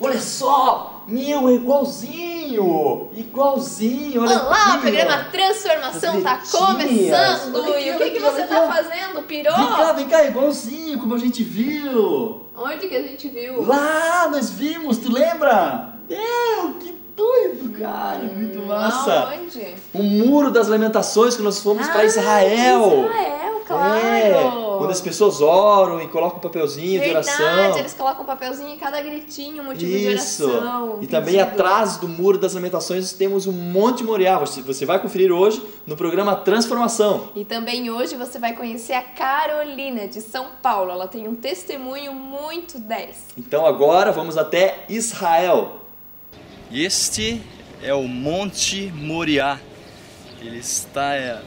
Olha só! Meu, é igualzinho! Igualzinho! Olha Olá, aqui, o programa. Transformação tá começando! aqui, E o que, que você tá fazendo, pirou? Vem cá, vem cá, igualzinho, como a gente viu! Onde que a gente viu? Lá, nós vimos, tu lembra? Meu, que doido, cara! Muito massa! Aonde? O muro das lamentações que nós fomos para Ah, Israel! Israel, claro! É, quando as pessoas oram e colocam um papelzinho de Verdade, oração. eles colocam um papelzinho em cada gritinho, motivo de Isso. oração. E também pedido. atrás do Muro das Lamentações temos o Monte Moriá. Você, você vai conferir hoje no programa Transformação. E também hoje você vai conhecer a Carolina, de São Paulo. Ela tem um testemunho muito 10. Então agora vamos até Israel. Este é o Monte Moriá. Ele está é,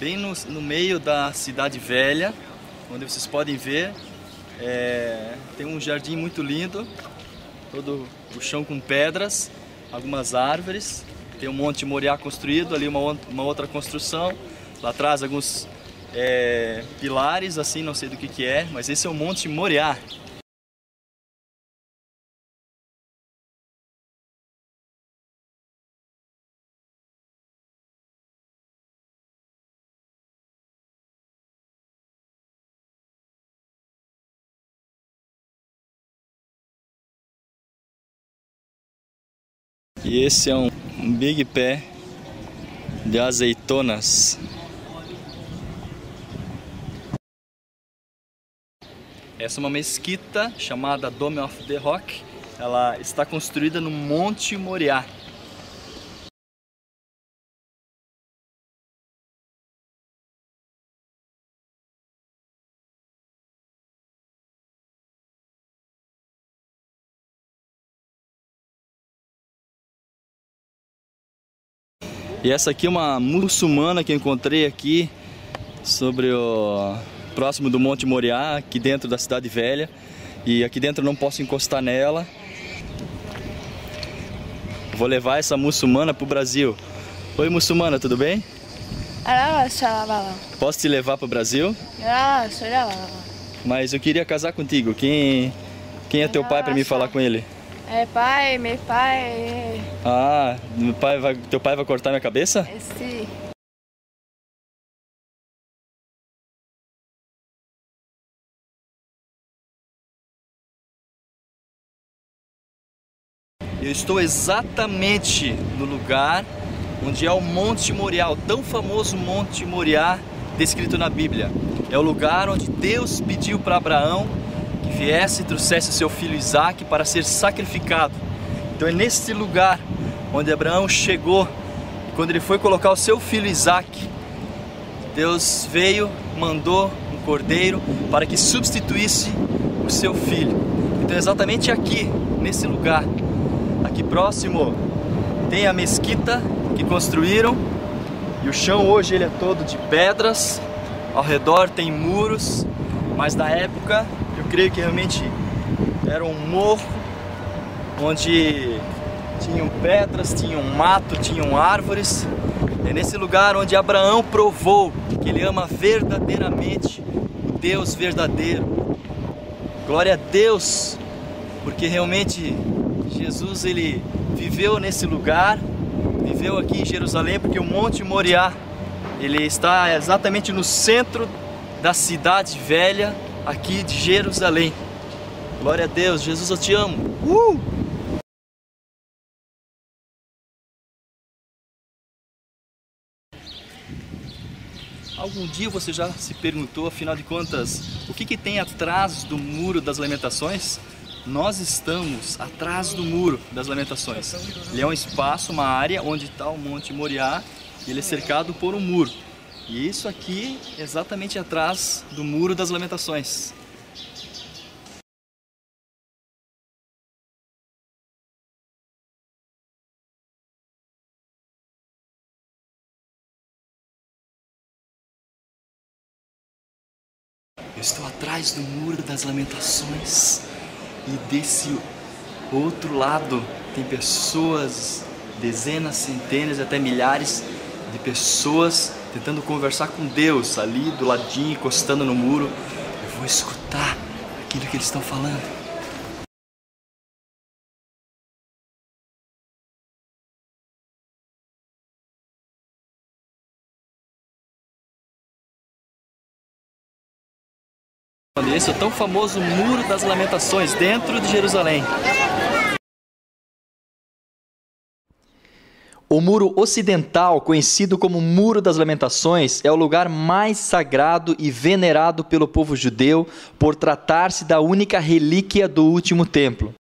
bem no, no meio da cidade velha, onde vocês podem ver. é, tem um jardim muito lindo, todo o chão com pedras, algumas árvores. Tem o Monte Moriá construído, ali uma, uma outra construção. Lá atrás alguns é, pilares, assim, não sei do que, que é, mas esse é o Monte Moriá. E esse é um big pé de azeitonas. Essa é uma mesquita chamada Dome of the Rock. Ela está construída no Monte Moriá. E essa aqui é uma muçulmana que eu encontrei aqui sobre o próximo do Monte Moriá, aqui dentro da cidade velha. E aqui dentro eu não posso encostar nela. Vou levar essa muçulmana pro Brasil. Oi muçulmana, tudo bem? Posso te levar pro Brasil? Mas eu queria casar contigo. Quem quem é teu pai para me falar com ele? É pai, meu pai, Ah, meu pai vai, teu pai vai cortar minha cabeça? esse Eu estou exatamente no lugar onde é o Monte Moriá, o tão famoso Monte Moriá descrito na Bíblia. É o lugar onde Deus pediu para Abraão viesse e trouxesse seu filho Isaque para ser sacrificado. Então é nesse lugar onde Abraão chegou e quando ele foi colocar o seu filho Isaque, Deus veio, mandou um cordeiro para que substituísse o seu filho. Então é exatamente aqui, nesse lugar, aqui próximo, tem a mesquita que construíram e o chão hoje ele é todo de pedras. Ao redor tem muros, mas na época creio que realmente era um morro onde tinham pedras, tinham mato, tinham árvores. É nesse lugar onde Abraão provou que ele ama verdadeiramente o Deus verdadeiro. Glória a Deus, porque realmente Jesus ele viveu nesse lugar, viveu aqui em Jerusalém, porque o Monte Moriá ele está exatamente no centro da cidade velha aqui de Jerusalém. Glória a Deus, Jesus eu te amo. Uh! Algum dia você já se perguntou, afinal de contas, o que, que tem atrás do muro das lamentações? Nós estamos atrás do muro das lamentações. Ele é um espaço, uma área onde está o Monte Moriá e ele é cercado por um muro. E isso aqui exatamente atrás do muro das lamentações. Eu estou atrás do muro das lamentações e desse outro lado tem pessoas, dezenas, centenas até milhares de pessoas tentando conversar com Deus ali do ladinho, encostando no muro. Eu vou escutar aquilo que eles estão falando. Esse é o tão famoso Muro das Lamentações, dentro de Jerusalém. O muro ocidental, conhecido como Muro das Lamentações, é o lugar mais sagrado e venerado pelo povo judeu por tratar-se da única relíquia do último templo.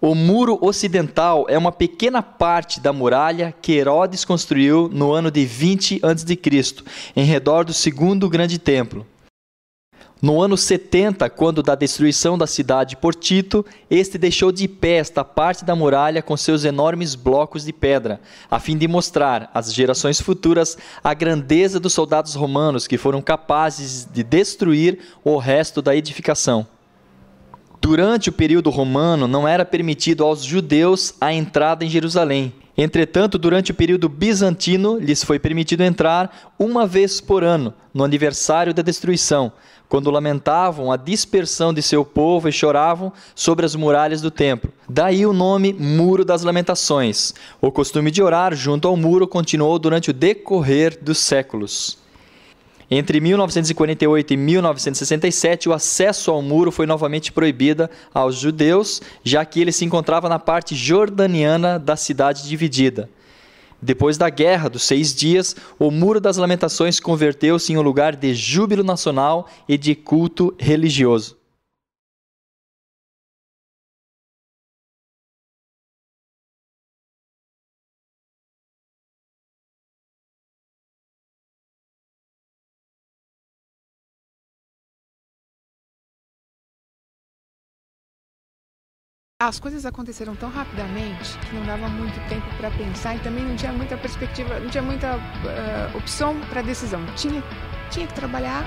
O muro ocidental é uma pequena parte da muralha que Herodes construiu no ano de 20 a.C., em redor do segundo grande templo. No ano 70, quando da destruição da cidade por Tito, este deixou de pé esta parte da muralha com seus enormes blocos de pedra, a fim de mostrar às gerações futuras a grandeza dos soldados romanos que foram capazes de destruir o resto da edificação. Durante o período romano, não era permitido aos judeus a entrada em Jerusalém. Entretanto, durante o período bizantino, lhes foi permitido entrar uma vez por ano, no aniversário da destruição, quando lamentavam a dispersão de seu povo e choravam sobre as muralhas do templo. Daí o nome Muro das Lamentações. O costume de orar junto ao muro continuou durante o decorrer dos séculos. Entre 1948 e 1967, o acesso ao muro foi novamente proibido aos judeus, já que ele se encontrava na parte jordaniana da cidade dividida. Depois da Guerra dos Seis Dias, o Muro das Lamentações converteu-se em um lugar de júbilo nacional e de culto religioso. As coisas aconteceram tão rapidamente que não dava muito tempo para pensar e também não tinha muita perspectiva, não tinha muita uh, opção para decisão. Tinha, tinha que trabalhar.